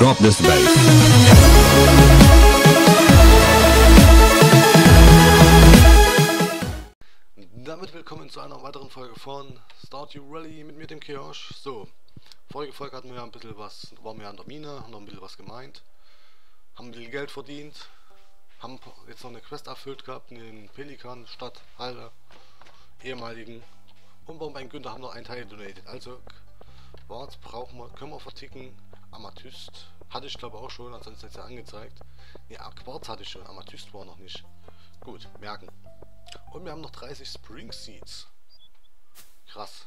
Drop this bass. Damit willkommen zu einer weiteren Folge von Stardew Rally mit mir, dem Kiosch. So, vorige Folge hatten wir ja ein bisschen was, waren wir an der Mine, haben noch ein bisschen was gemeint, haben ein bisschen Geld verdient, haben jetzt noch eine Quest erfüllt gehabt in den Pelikan, Stadt, Halle, ehemaligen. Und beim beim Günther haben noch einen Teil donated. Also, Warts brauchen wir, können wir verticken. Amethyst hatte ich glaube auch schon, ansonsten ist ja angezeigt. Ne, Quarz hatte ich schon, Amethyst war noch nicht. Gut, merken. Und wir haben noch 30 Spring Seeds. Krass.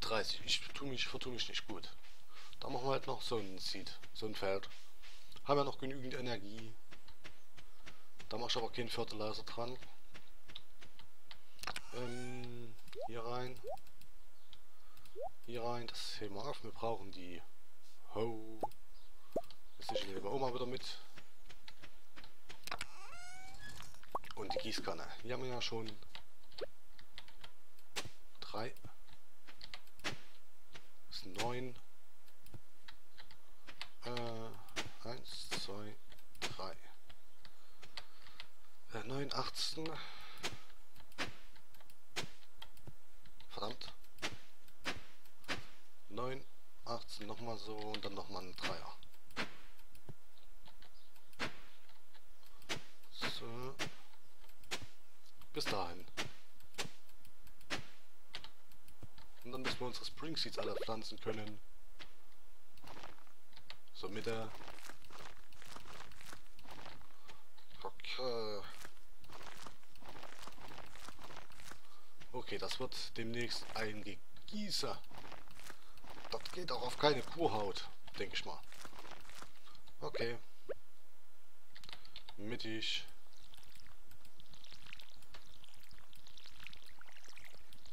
30. Ich tu mich, vertue mich nicht gut. Da machen wir halt noch so ein Seed, so ein Feld. Haben ja noch genügend Energie. Da mach ich aber keinen Fertilizer dran. Ähm, hier rein. Hier rein, das wir auf. Wir brauchen die Ho. Nehmen wir auch mal wieder mit. Und die Gießkanne. Hier haben wir ja schon drei. Das sind neun. Äh, eins, zwei, drei. Äh, neun, achtzehn. Verdammt. Neun, achtzehn, nochmal so und dann nochmal ein Dreier. So. Bis dahin. Und dann müssen wir unsere Spring Seeds alle pflanzen können. So Mitte. Okay. Okay, das wird demnächst ein Gegießer. Geht auch auf keine Kuhhaut, denke ich mal. Okay. Mittig.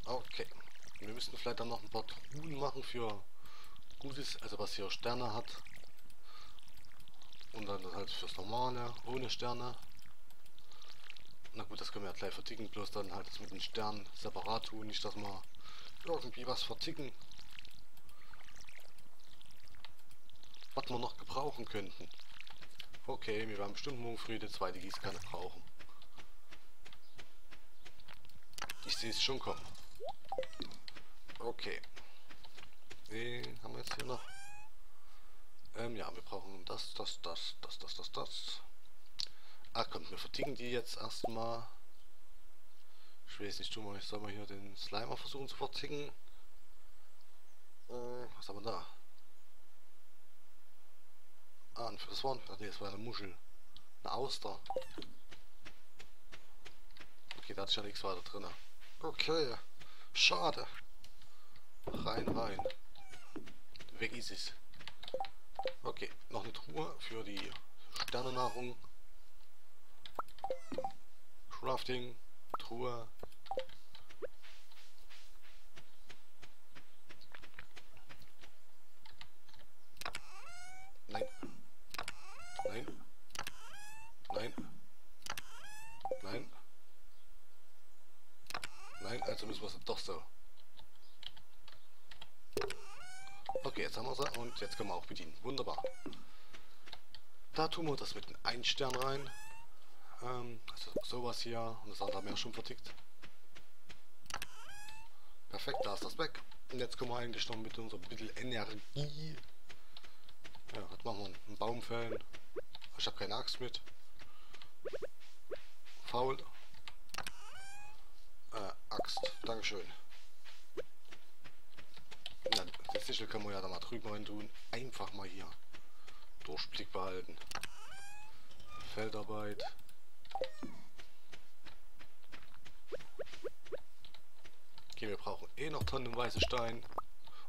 Okay. Wir müssen vielleicht dann noch ein paar Truhen machen für Gutes, also was hier Sterne hat. Und dann halt fürs Normale, ohne Sterne. Na gut, das können wir ja gleich verticken, bloß dann halt das mit den Sternen separat tun, nicht dass wir irgendwie was verticken. Was wir noch gebrauchen könnten. Okay, wir werden bestimmt morgen früh die zweite Gießkanne brauchen. Ich sehe es schon kommen. Okay. Den haben wir jetzt hier noch. Ähm, ja, wir brauchen das, das, das, das, das, das, das. Ah, kommt, wir verticken die jetzt erstmal. Ich weiß nicht, du mal, ich soll mal hier den Slimer versuchen zu verticken. Äh, was haben wir da? Ah, das war, ach das war eine Muschel. Eine Auster. Okay, da hat ja nichts weiter drin. Okay. Schade. Rein, rein. Weg ist es. Okay, noch eine Truhe für die Sternennahrung. Crafting, Truhe. Nein. Nein. Nein. Nein. Es doch so. Okay, jetzt haben wir sie und jetzt können wir auch bedienen. Wunderbar. Da tun wir das mit einem 1 Stern rein. Ähm, also sowas hier und das andere haben wir schon vertickt. Perfekt, da ist das weg. Und jetzt können wir eigentlich noch mit unserer bisschen Energie. Ja, was machen wir? Einen Baum fällen. Ich habe keine Axt mit. Faul. Axt. Dankeschön. Na, das Sichel können wir ja da mal drüben rein tun. Einfach mal hier. Durchblick behalten. Feldarbeit. Okay, wir brauchen eh noch tonnenweise Stein.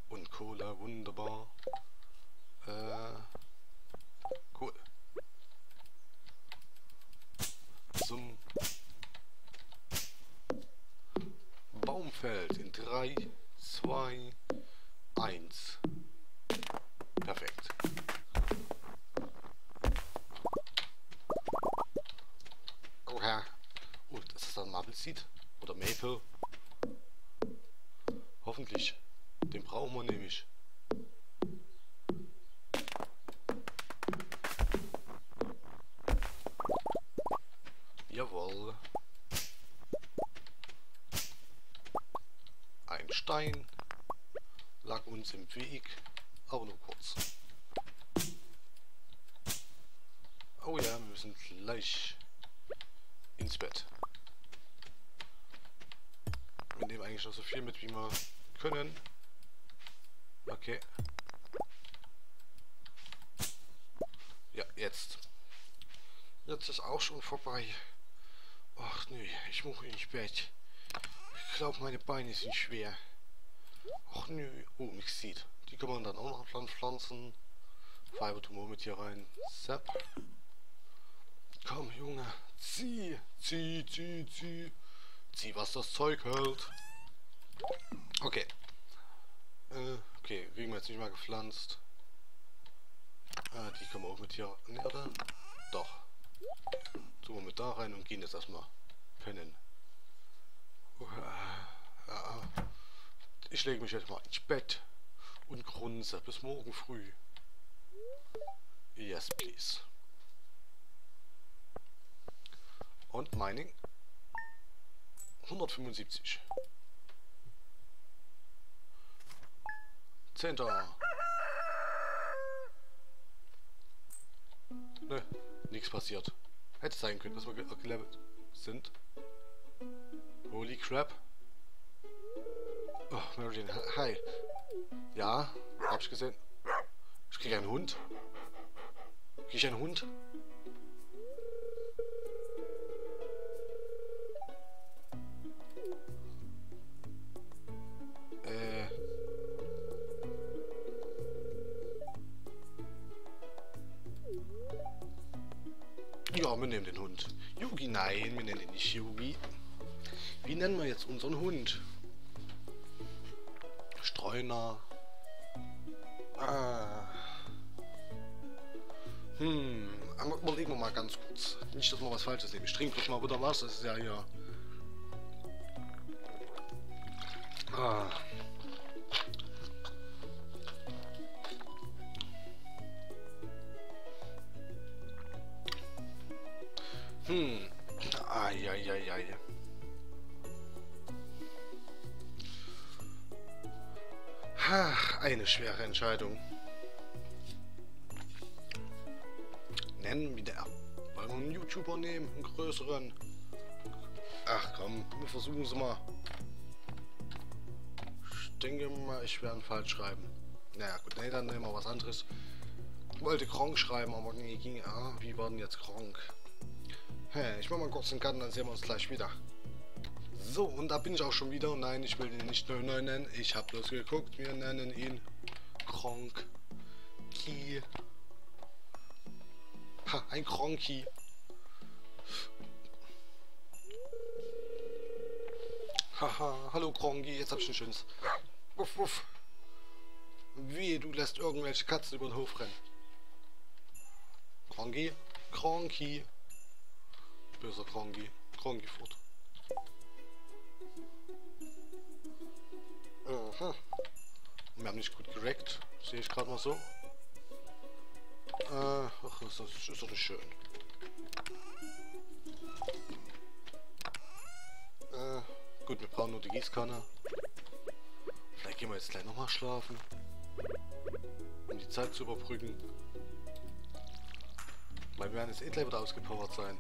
Und Cola, wunderbar. Äh, cool. Zum Baumfeld in 3, 2, 1. Perfekt. Okay. Oh, das ist ein Maple Seed. Oder Maple. Hoffentlich. Den brauchen wir nämlich. Stein uns im Weg, aber nur kurz. Oh ja, wir müssen gleich ins Bett. Wir nehmen eigentlich noch so viel mit, wie wir können. Okay. Ja, jetzt. Jetzt ist auch schon vorbei. Ach nee, ich muss ins Bett. Ich glaube, meine Beine sind schwer. Ach nö. Oh, mich sieht. Die kann man dann auch noch pflanzen. Fiber Tumor mit hier rein. Sepp. Komm, Junge. Zieh, zieh, zieh, zieh. Zieh, was das Zeug hält. Okay. Äh, okay, wie wir jetzt nicht mal gepflanzt. Ah, die können wir auch mit hier. Ne, oder? Doch. Tun wir mit da rein und gehen jetzt erstmal pennen. Ich lege mich jetzt mal ins Bett und grunze bis morgen früh. Yes, please. Und Mining 175. Zehnter. Ne, nichts passiert. Hätte sein können, dass wir gelevelt sind. Holy crap. Oh, Marion, hi. Ja, hab ich gesehen. Ich krieg einen Hund. Krieg ich einen Hund? Äh. Ja, wir nehmen den Hund. Yugi, nein, wir nennen ihn nicht Yugi. Wie nennen wir jetzt unseren Hund? Streuner. Ah. Hm, aber überlegen wir mal ganz kurz. Nicht, dass wir was Falsches nehmen. Ich trinke mal wieder was, das ist ja hier. Ah. Hm. Eine schwere Entscheidung. Nennen wieder. Wollen wir einen YouTuber nehmen? Einen größeren? Ach komm, wir versuchen es mal. Ich denke mal, ich werde falsch schreiben. Naja, gut, nee, dann nehmen wir was anderes. Ich wollte Kronk schreiben, aber nee, ging. Ah, wie war denn jetzt Kronk? Hey, ich mach mal kurz den Garten, dann sehen wir uns gleich wieder. So, und da bin ich auch schon wieder. Nein, ich will ihn nicht neu nennen. Ich habe bloß geguckt. Wir nennen ihn Kronk. Ki. Ha, ein Kronki. Haha, hallo Kronki, jetzt hab ich ein schönes. Wuff, wuff. Wie, du lässt irgendwelche Katzen über den Hof rennen. Kronki, Kronki. Böser Kronki. Kronki fort. Aha. Wir haben nicht gut gerackt, sehe ich gerade mal so. Äh, ach, das ist doch schön. Äh, gut, wir brauchen nur die Gießkanne. Vielleicht gehen wir jetzt gleich nochmal schlafen. Um die Zeit zu überbrücken. Weil wir werden jetzt eh gleich wieder ausgepowert sein.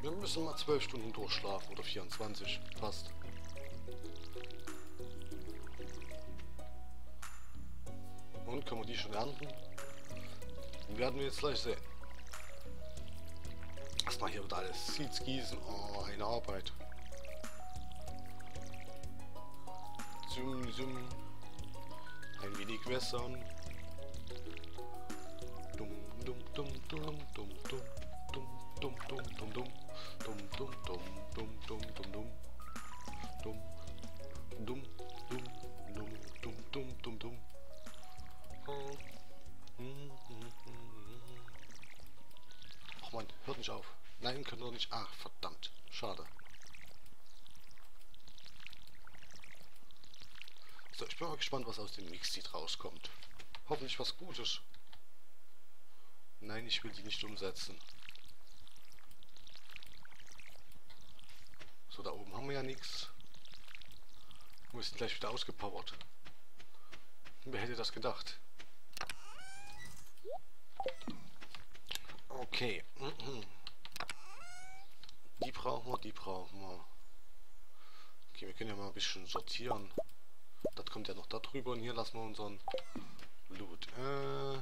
Wir müssen mal 12 Stunden durchschlafen oder 24, passt. Die werden wir jetzt gleich sehen. Erstmal hier wieder alles Seeds gießen. Oh, eine Arbeit. Zum, zum. Ein wenig wässern. Dumm, dumm, dumm, dumm, dumm, dumm, dumm, dumm, dumm, dumm, dumm, dumm, dumm, dumm, dumm, dumm, dumm, dumm, nicht. Ach, verdammt. Schade. So, ich bin mal gespannt, was aus dem Mixit rauskommt. Hoffentlich was Gutes. Nein, ich will die nicht umsetzen. So, da oben haben wir ja nichts. Wir sind gleich wieder ausgepowert. Wer hätte das gedacht? Okay. Die brauchen wir, die brauchen wir. Okay, wir können ja mal ein bisschen sortieren. Das kommt ja noch da drüber und hier lassen wir unseren Loot. Äh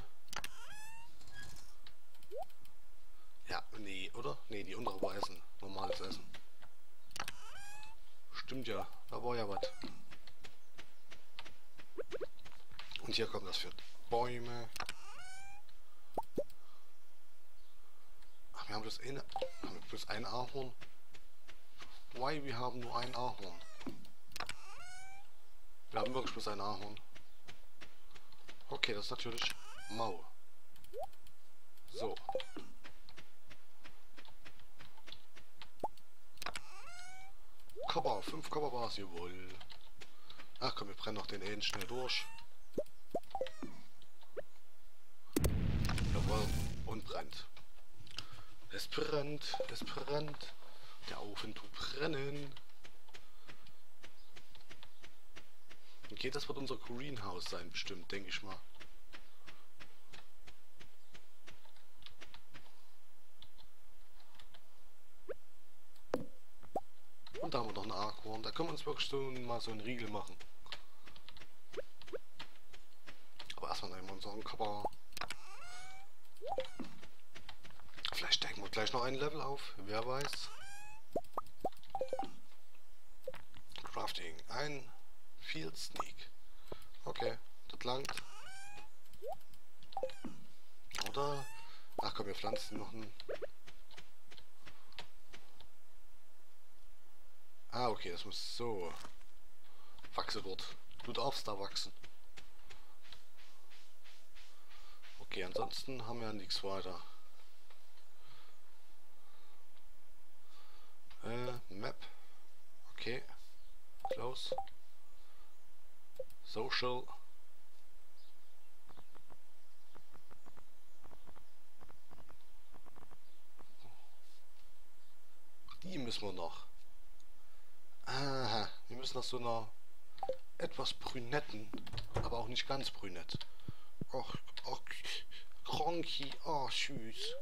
ja, nee, oder? Nee, die untere war Essen. Normales Essen. Stimmt ja, da war ja was. Und hier kommt das für Bäume. Wir haben bloß. Haben wir bloß ein Ahorn? Why, wir haben nur ein Ahorn. Wir haben wirklich bloß ein Ahorn. Okay, das ist natürlich mau. So. Copper, 5 Copperbars, jawohl. Ach komm, wir brennen noch den Ehen schnell durch. Jawohl, und brennt. Es brennt, es brennt. Der Ofen tut brennen. Okay, das wird unser Greenhouse sein, bestimmt, denke ich mal. Und da haben wir noch einen Arkhorn. Da können wir uns wirklich so mal so einen Riegel machen. Aber erstmal nehmen wir unseren Kappa. Vielleicht steigen wir gleich noch ein Level auf. Wer weiß. Crafting. Ein Field Sneak. Okay, das langt. Oder? Ach komm, wir pflanzen noch einen. Ah, okay, das muss so wachsen dort. Du darfst da wachsen. Okay, ansonsten haben wir nichts weiter. Äh, Map. Okay. Close. Social. Die müssen wir noch. Aha, wir müssen nach so einer etwas brünetten, aber auch nicht ganz brünett. Ach, ach, Kronki, oh süß.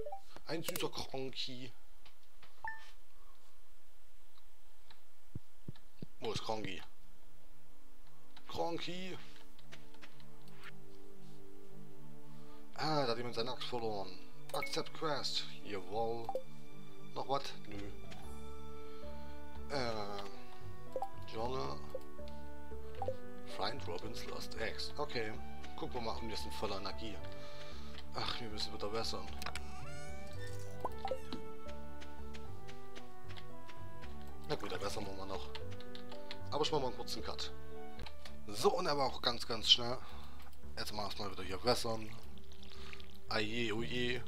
Ein süßer Kronki. Wo ist Kronki? Kronki. Ah, da hat jemand seine Axt verloren. Accept Quest. Jawohl. Noch was? Nö. Ähm. Journal. Find Robins Lost Eggs. Okay. Gucken wir mal, wir sind voller Energie. Ach, wir müssen wieder bessern. Na gut, da bessern wir mal noch. Aber ich mache mal einen kurzen Cut. So, und er war auch ganz, ganz schnell. Jetzt mal erstmal wieder hier wässern. Aje, oje.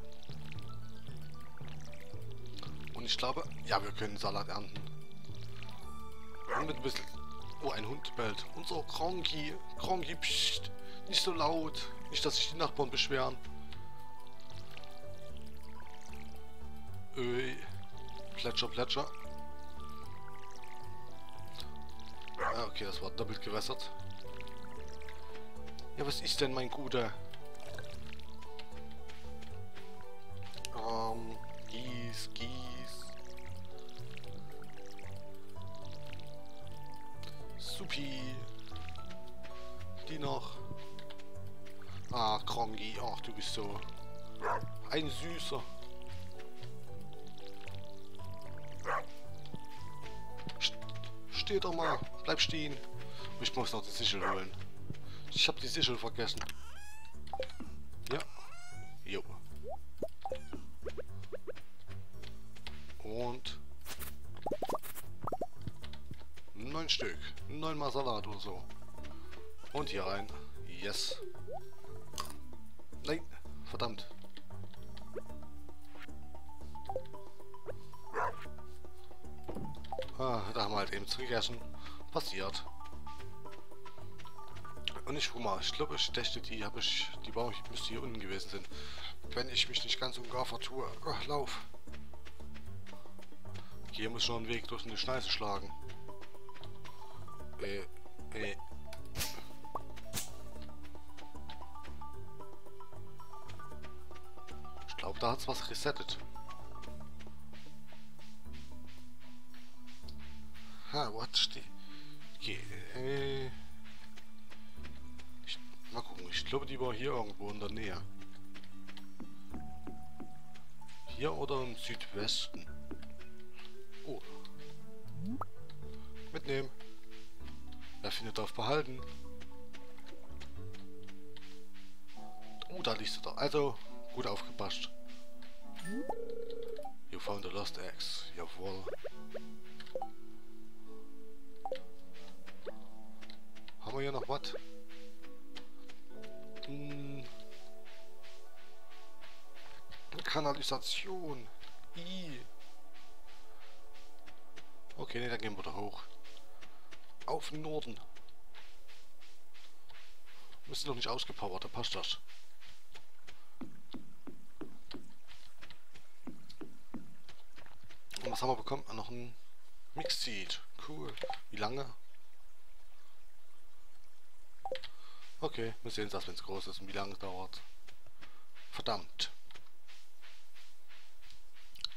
Und ich glaube, ja, wir können Salat ernten. Und mit ein bisschen... Oh, ein Hund bellt. So, Kronki, Kronki, psst. Nicht so laut. Nicht, dass sich die Nachbarn beschweren. Öh. Plätscher, Plätscher. Ah, okay, das war doppelt gewässert. Ja, was ist denn, mein Guter? Ähm, gieß, gieß. Supi. Die noch. Ah, Krongi. Ach, du bist so ein Süßer. Steh doch mal. Bleib stehen. Ich muss noch die Sichel holen. Ich habe die Sichel vergessen. Ja. Jo. Und neun Stück. Neunmal Salat oder so. Und hier rein. Yes. Passiert. Und ich guck mal, ich glaube, ich dächte, die habe ich, die Baum müsste hier unten gewesen sein. Wenn ich mich nicht ganz und gar vertue. Oh, lauf. Hier muss schon ein Weg durch eine Schneise schlagen. Äh, Äh. Ich glaube, da hat's was resettet. Ha, what steht? Äh. Ich, mal gucken, ich glaube, die war hier irgendwo in der Nähe. Hier oder im Südwesten? Oh. Mitnehmen. Wer findet auf behalten? Oh, da liest du da. Also, gut aufgepasst. You found a lost axe. Jawohl. Haben wir hier noch was? Hm. Kanalisation. I. Okay, ne, dann gehen wir da hoch. Auf den Norden. Müssen noch nicht ausgepowert, da passt das. Und was haben wir bekommen? Ah, noch ein Mixseed. Cool. Wie lange? Okay, wir sehen das, wenn es groß ist und wie lange es dauert. Verdammt.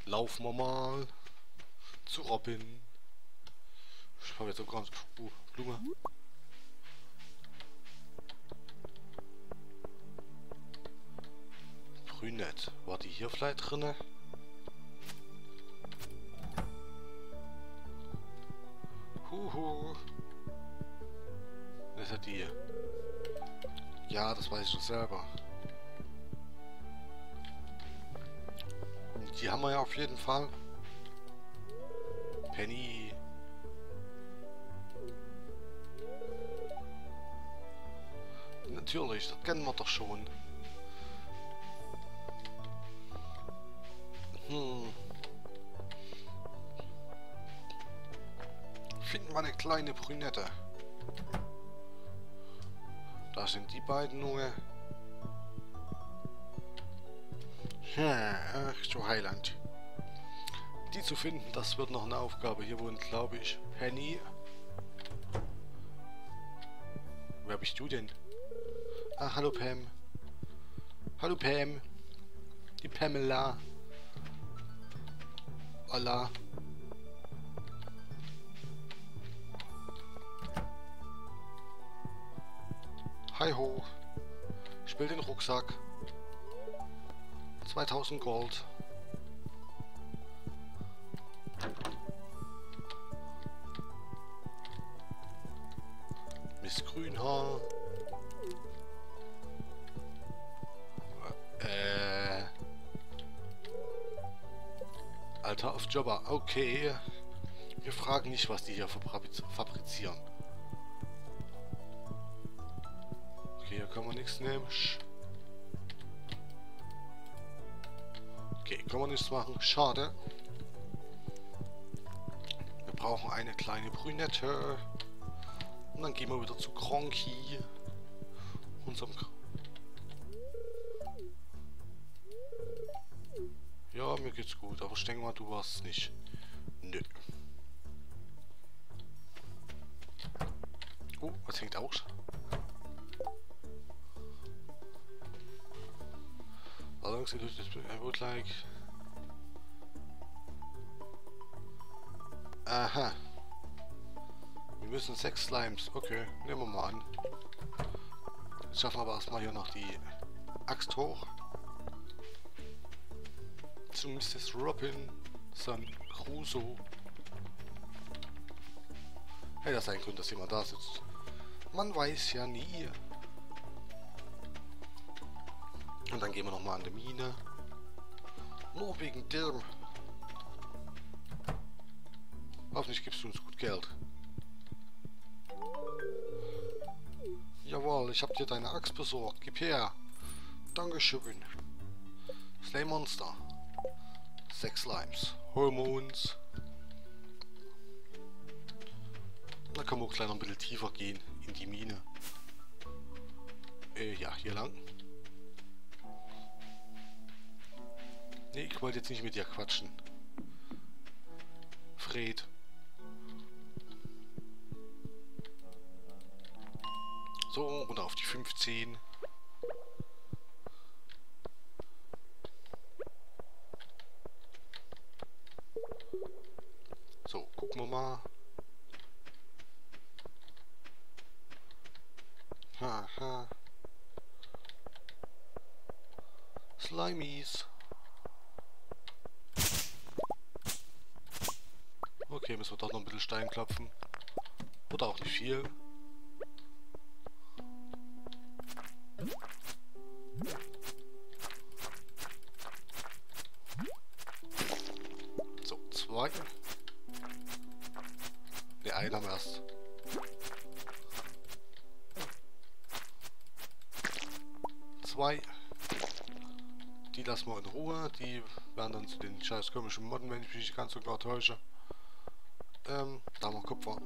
Laufen wir mal zu Robin. Ich habe jetzt ganz... Uh, Blume. Brünett. War die hier vielleicht drinne? Huhu. Das ja die. Ja, das weiß ich doch selber. Die haben wir ja auf jeden Fall. Penny. Natürlich, das kennen wir doch schon. Hm. Finden wir eine kleine Brünette. Da sind die beiden nur. Ja, ach, so Heiland. Die zu finden, das wird noch eine Aufgabe. Hier wohnt, glaube ich, Penny. Wer bist du denn? Ah, hallo Pam. Hallo Pam. Die Pamela. Hola. Hi ho. Ich will den Rucksack. 2000 Gold. Miss Grünhaar. Äh. Alter auf Jobber. Okay. Wir fragen nicht, was die hier fabrizieren. Kann man nichts nehmen. Okay, kann man nichts machen. Schade. Wir brauchen eine kleine Brünette. Und dann gehen wir wieder zu Kronky. Unserem... Ja, mir geht's gut, aber ich denke mal, du warst nicht. Nö. Oh, was hängt aus? Allerdings I would like... Aha. Wir müssen sechs Slimes. Okay, nehmen wir mal an. Jetzt schaffen wir aber erstmal hier noch die Axt hoch. Zu Mrs. Robinson Crusoe. Hätte das sein können, dass jemand da sitzt. Man weiß ja nie. Und dann gehen wir nochmal an die Mine. Nur wegen dem. Hoffentlich gibst du uns gut Geld. Jawohl, ich hab dir deine Axt besorgt. Gib her. Dankeschön. Slay Monster. Sechs Slimes. Hormones. Da können wir auch gleich noch ein bisschen tiefer gehen in die Mine. Äh, ja, hier lang. Nee, ich wollte jetzt nicht mit dir quatschen. Fred. So, runter auf die 15. So, gucken wir mal. Haha. Slimies. Okay, müssen wir doch noch ein bisschen Stein klopfen. Oder auch nicht viel. So, zwei. Ne, einen haben wir erst. Zwei. Die lassen wir in Ruhe. Die werden dann zu den scheiß komischen Modden, wenn ich mich nicht ganz so klar täusche. Ähm, da haben wir Kupfer.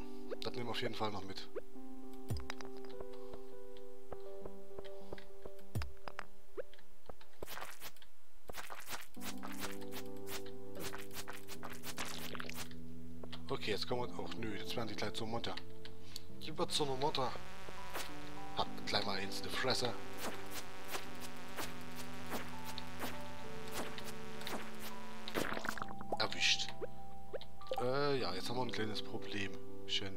Das nehmen wir auf jeden Fall noch mit. Okay, jetzt kommen wir... auch nö, jetzt werden die gleich zur Mutter. Die wird zu einer Mutter. Hat gleich mal eins eine Fresse. Ja, jetzt haben wir ein kleines Problem. Schön.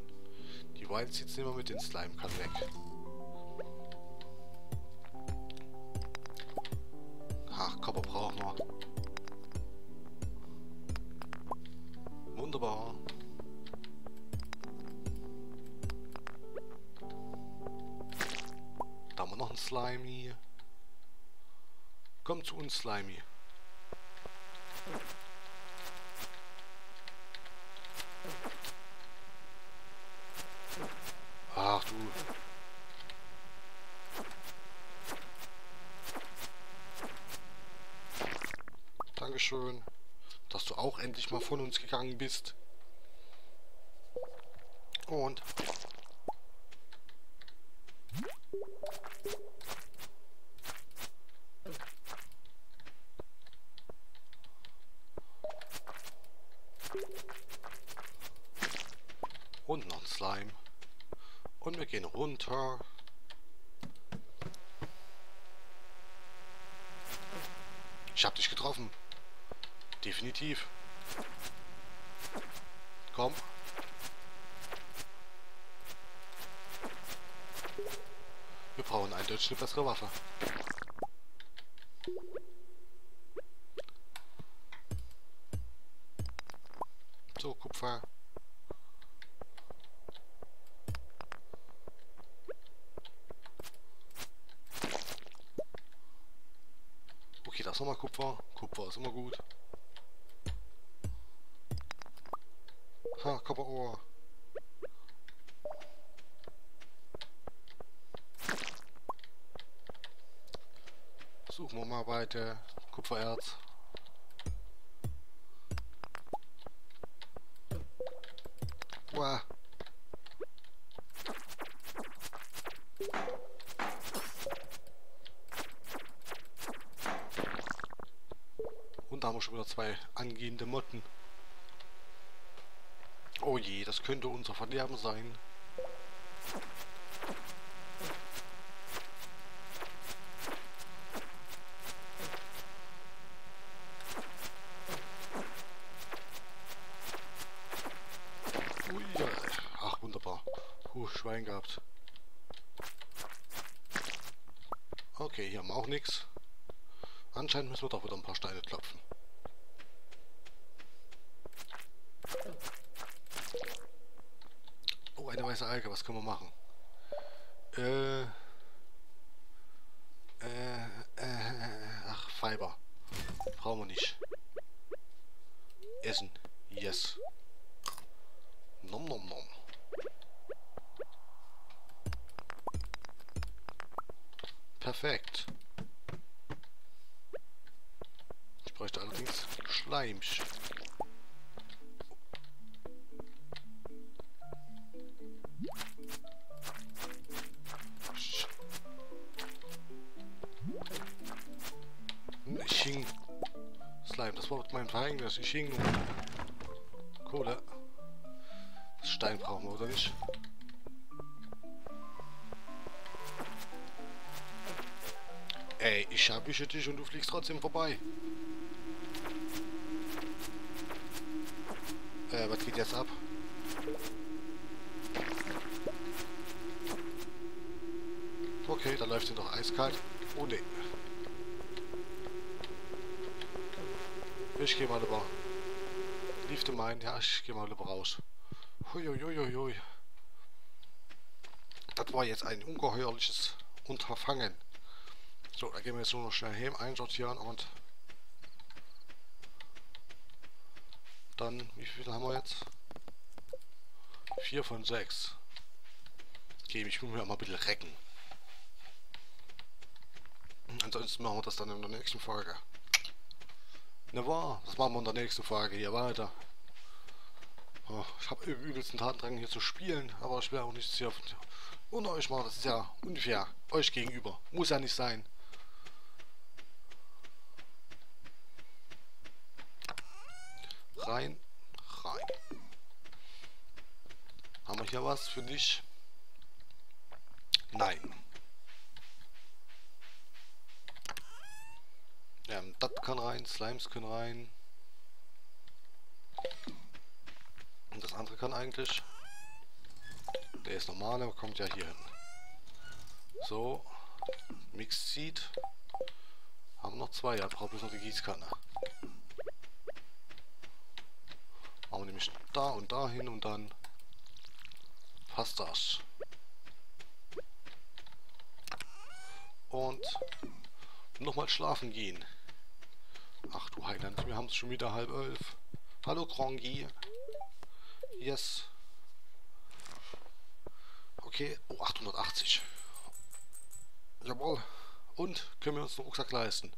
Die Wild Seeds nehmen wir mit, den Slime kann weg. Ach, Copper brauchen wir. Wunderbar. Da haben wir noch einen Slimy. Komm zu uns, Slimy. Ach du. Dankeschön, dass du auch endlich mal von uns gegangen bist. Und und noch ein Slime. Und wir gehen runter. Ich hab dich getroffen. Definitiv. Komm. Wir brauchen eindeutig eine bessere Waffe. So, Kupfer. Okay, das ist nochmal Kupfer. Kupfer ist immer gut. Ha, Kupferohr. Suchen wir mal weiter. Kupfererz. Wow. Und da haben wir schon wieder zwei angehende Motten. Oh je, das könnte unser Verderben sein. Ach, wunderbar. Schwein gehabt. Okay, hier haben wir auch nichts. Anscheinend müssen wir doch wieder ein paar Steine klopfen. Oh, eine weiße Alge, was können wir machen? Äh. Äh, äh, ach, Fiber. Brauchen wir nicht. Essen. Yes. Nom nom nom. Perfekt. Ich bräuchte allerdings Schleimsch. Verhängnis. Ich hing. Kohle. Stein brauchen wir, oder nicht? Ey, ich erwische dich und du fliegst trotzdem vorbei. Äh, was geht jetzt ab? Okay, da läuft sie doch eiskalt. Oh ne. Ich gehe mal lieber. Lief du mein? Ja, ich gehe mal lieber raus. Huiuiuiui. Das war jetzt ein ungeheuerliches Unterfangen. So, da gehen wir jetzt nur noch schnell hin, einsortieren und dann, wie viel haben wir jetzt? 4 von 6. Okay, ich muss mir mal ein bisschen recken. Ansonsten machen wir das dann in der nächsten Folge. Ne wahr? Das machen wir in der nächsten Folge hier weiter. Oh, ich habe übelsten Tatendrang hier zu spielen, aber ich will auch nichts hier unter euch machen. Das ist ja unfair. Euch gegenüber. Muss ja nicht sein. Rein, rein. Haben wir hier was für dich? Nein. Ja, das kann rein, Slimes können rein. Und das andere kann eigentlich. Der ist normaler, kommt ja hier hin. So. Mix Seed. Haben noch zwei, ja, braucht bloß noch die Gießkanne. Machen wir nämlich da und da hin und dann passt das. Und nochmal schlafen gehen. Ach du Heiland, wir haben es schon wieder halb elf. Hallo Krongi. Yes. Okay, oh 880. Jawohl. Und können wir uns einen Rucksack leisten.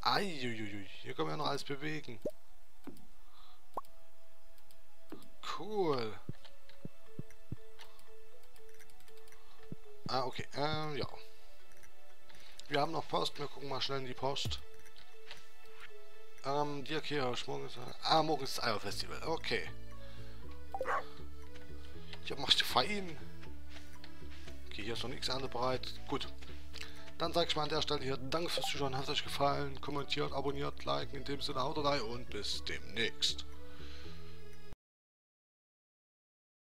Eiuiui, hier können wir noch alles bewegen. Cool. Ah, okay. Äh, ja. Wir haben noch Post. Wir gucken mal schnell in die Post. Ähm, Dirk hier, morgen ist... Ah, morgen ist das Eierfestival. Okay. Ich machst du fein. Okay, hier ist noch nichts anderes bereit. Gut. Dann sage ich mal an der Stelle hier, danke fürs Zuschauen, hat es euch gefallen, kommentiert, abonniert, liken, in dem Sinne haut rein und bis demnächst.